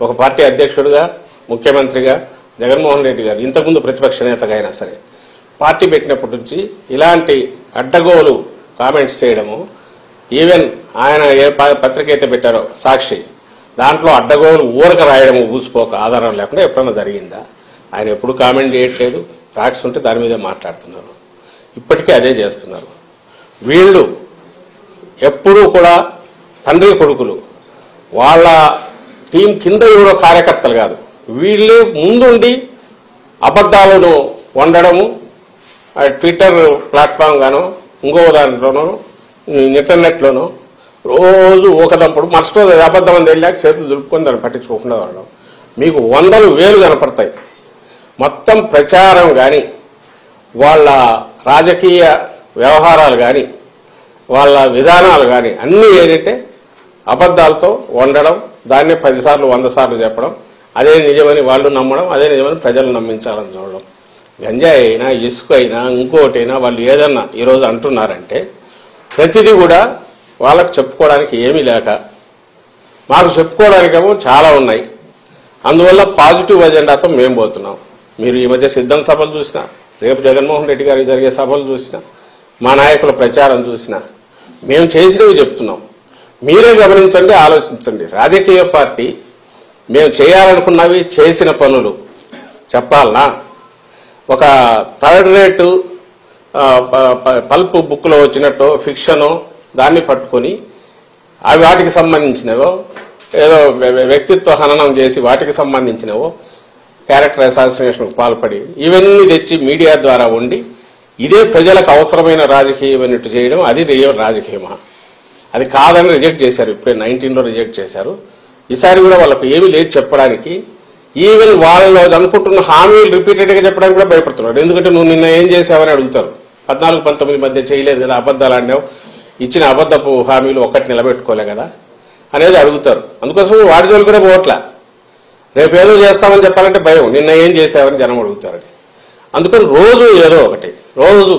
ఒక పార్టీ అధ్యక్షుడిగా ముఖ్యమంత్రిగా జగన్మోహన్ రెడ్డి గారు ఇంతకుముందు ప్రతిపక్ష నేతగా అయినా సరే పార్టీ పెట్టినప్పటి నుంచి ఇలాంటి అడ్డగోలు కామెంట్స్ చేయడము ఈవెన్ ఆయన ఏ పత్రిక అయితే పెట్టారో సాక్షి దాంట్లో అడ్డగోలు ఊరక రాయడము ఊసిపోక ఆధారం లేకుండా ఎప్పుడన్నా జరిగిందా? ఆయన ఎప్పుడు కామెంట్ చేయట్లేదు. ఫ్యాక్ట్స్ ఉంటే దాని మీదే మాట్లాడుతున్నారు. ఇప్పటికీ అదే చేస్తున్నారు. వీళ్ళు ఎప్పుడూ కూడా తండ్రి కొడుకులు వాళ్ళ టీం కింద ఎవరో కార్యకర్తలు కాదు. వీళ్ళే ముందుండి అబద్ధాలను వండడము ఆ ట్విట్టర్ ప్లాట్ఫామ్ గాను ఇంకో దాంట్లోనూ ఇంటర్నెట్లోనూ రోజు ఒకదప్పుడు మనసులో రోజు అబద్ధం అని వెళ్ళాక చేతులు దులుపుకొని దాన్ని పట్టించుకోకుండా వెళ్ళడం మీకు వందలు వేలు కనపడతాయి. మొత్తం ప్రచారం కానీ వాళ్ళ రాజకీయ వ్యవహారాలు కానీ వాళ్ళ విధానాలు కానీ అన్నీ ఏంటంటే అబద్ధాలతో వండడం దాన్నే పదిసార్లు వంద సార్లు చెప్పడం. అదే నిజమని వాళ్ళు నమ్మడం అదే నిజమని ప్రజలు నమ్మించాలని చూడడం. గంజాయి అయినా ఇసుక అయినా ఇంకోటైనా వాళ్ళు ఏదన్నా ఈరోజు అంటున్నారంటే ప్రతిదీ కూడా వాళ్ళకు చెప్పుకోవడానికి ఏమీ లేక మాకు చెప్పుకోవడానికేమో చాలా ఉన్నాయి. అందువల్ల పాజిటివ్ ఎజెండాతో మేము పోతున్నాం. మీరు ఈ మధ్య సిద్ధం సభలు చూసినా రేపు జగన్మోహన్ రెడ్డి గారికి జరిగే సభలు చూసినా మా నాయకుల ప్రచారం చూసినా మేము చేసినవి చెప్తున్నాం. మీరే గమనించండి ఆలోచించండి. రాజకీయ పార్టీ మేము చేయాలనుకున్నవి చేసిన పనులు. చెప్పాలనా? ఒక థర్డ్ రేటు ప- పల్ప్ బుక్లో వచ్చినట్టు ఫిక్షను దాన్ని పట్టుకొని అవి వాటికి సంబంధించినవో ఏదో వ్యక్తిత్వ హననం చేసి వాటికి సంబంధించినవో క్యారెక్టర్ అసాసినేషన్కు పాల్పడి ఇవన్నీ తెచ్చి మీడియా ద్వారా ఉండి ఇదే ప్రజలకు అవసరమైన రాజకీయం అన్నట్టు చేయడం అది రియల్ రాజకీయమా? అది కాదని రిజెక్ట్ చేశారు. ఇప్పుడే నైన్టీన్లో రిజెక్ట్ చేశారు. ఈసారి కూడా వాళ్ళకి ఏమీ లేదు చెప్పడానికి. ఈవెన్ వాళ్ళు అనుకుంటున్న హామీలు రిపీటెడ్గా చెప్పడానికి కూడా భయపడుతున్నారు ఎందుకంటే నువ్వు నిన్న ఏం చేసావని అడుగుతారు. పద్నాలుగు పంతొమ్మిది మధ్య చేయలేదు కదా అబద్దాలు ఆడినావు. ఇచ్చిన అబద్ధపు హామీలు ఒక్కటి నిలబెట్టుకోలే కదా అనేది అడుగుతారు. అందుకోసం వాడి జోలు కూడా పోవట్లా. రేపు ఏదో చేస్తామని చెప్పాలంటే భయం. నిన్న ఏం చేసావని జనం అడుగుతారని అందుకని రోజు ఏదో ఒకటి. రోజు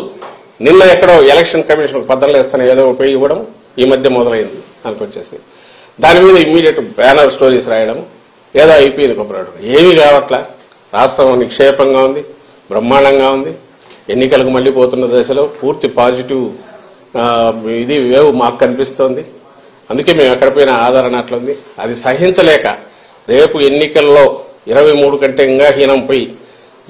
నిన్న ఎక్కడో ఎలక్షన్ కమిషన్ పద్ధతులు వేస్తాను ఏదో ఒకటి ఇవ్వడం ఈ మధ్య మొదలైంది అనుకొచ్చేసి దాని మీద ఇమ్మీడియట్ బ్యానర్ స్టోరీస్ రాయడం ఏదో అయిపోయింది కొబ్బరాడు ఏమీ కావట్లా. రాష్ట్రం నిక్షేపంగా ఉంది బ్రహ్మాండంగా ఉంది. ఎన్నికలకు మళ్ళీ పోతున్న దశలో పూర్తి పాజిటివ్ ఇది వేవ్ మాకు కనిపిస్తోంది. అందుకే మేము ఎక్కడ పోయినా ఆదరణ అట్లుంది. అది సహించలేక రేపు ఎన్నికల్లో ఇరవై మూడు కంటే ఇంకా హీనం పోయి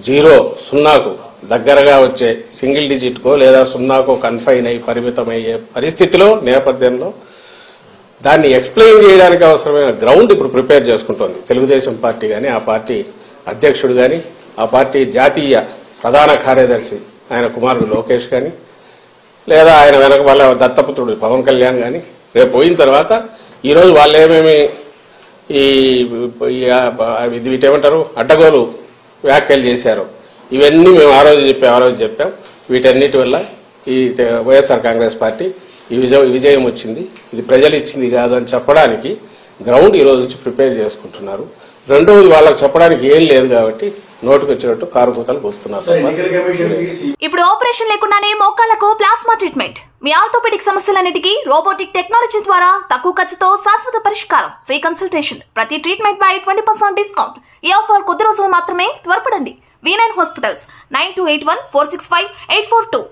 జీరో సున్నాకు దగ్గరగా వచ్చే సింగిల్ డిజిట్కో లేదా సున్నాకో కన్ఫైన్ అయి పరిమితమయ్యే పరిస్థితిలో నేపథ్యంలో దాన్ని ఎక్స్ప్లెయిన్ చేయడానికి అవసరమైన గ్రౌండ్ ఇప్పుడు ప్రిపేర్ చేసుకుంటోంది. తెలుగుదేశం పార్టీ కానీ ఆ పార్టీ అధ్యక్షుడు కానీ ఆ పార్టీ జాతీయ ప్రధాన కార్యదర్శి ఆయన కుమారుడు లోకేష్ కానీ లేదా ఆయన వెనక వాళ్ళ దత్తపుత్రుడు పవన్ కళ్యాణ్ కానీ రేపు పోయిన తర్వాత ఈరోజు వాళ్ళు ఏమేమి ఈ ఇది వీటేమంటారు? అడ్డగోలు వ్యాఖ్యలు చేశారు. ఇవన్నీ మేము ఆ రోజు చెప్పాం ఆ రోజు చెప్పాం. వీటన్నిటి వల్ల ఈ వైఎస్ఆర్ కాంగ్రెస్ పార్టీ ఈ విజయం విజయం వచ్చింది. ఇది ప్రజలు ఇచ్చింది కాదు అని చెప్పడానికి గ్రౌండ్ ఈ రోజు నుంచి ప్రిపేర్ చేసుకుంటున్నారు. రెండవది వాళ్ళకి చెప్పడానికి ఏం లేదు కాబట్టి నోటికి వచ్చినట్టు కారు కూతలు పోస్తున్నారు సార్ ఎన్నికల కమిషన్కి ఇప్పుడు ఆపరేషన్ లేకుండానే మోకాళ్ళకు ప్లాస్మా ట్రీట్మెంట్. మీ ఆర్థోపెడిక్ సమస్యలన్నిటికీ రోబోటిక్ టెక్నాలజీ ద్వారా తక్కువ ఖర్చుతో శాశ్వత పరిష్కారం. Free consultation. ప్రతి ట్రీట్మెంట్ పై ట్వంటీ పర్సెంట్ డిస్కౌంట్. ఈ ఆఫర్ కొద్ది రోజులు మాత్రమే త్వరపడండి. V9 Hospitals 9281 465 842.